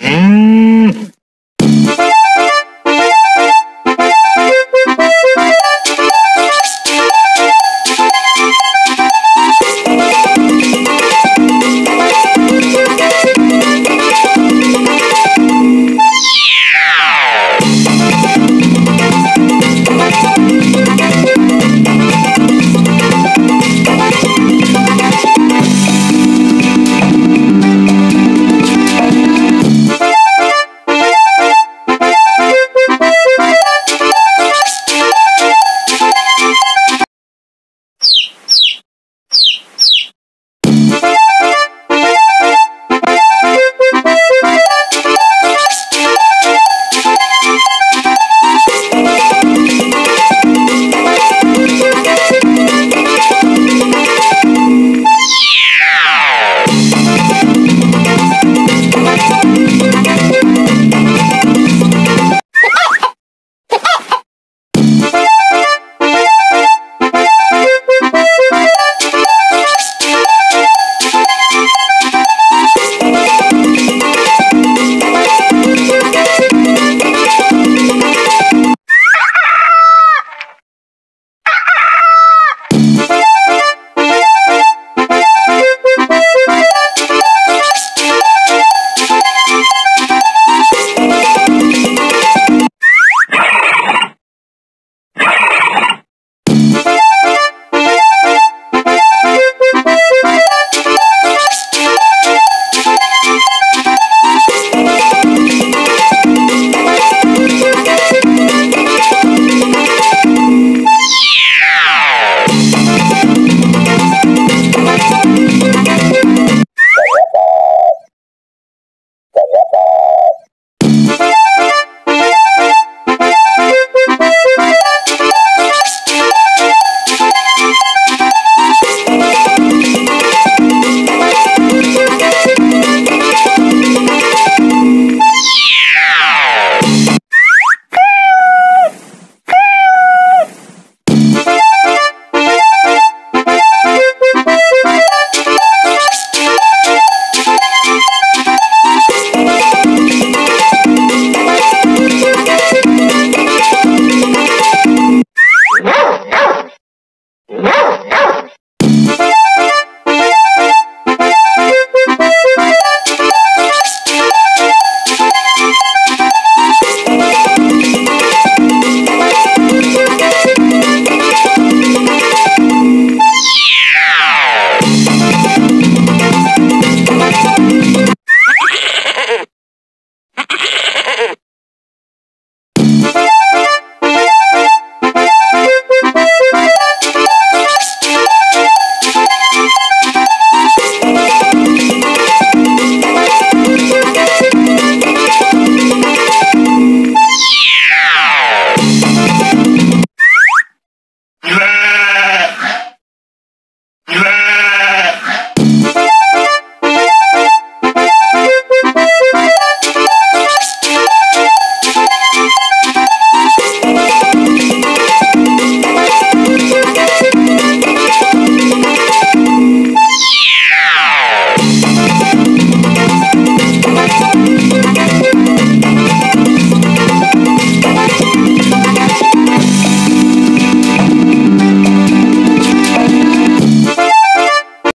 Mm.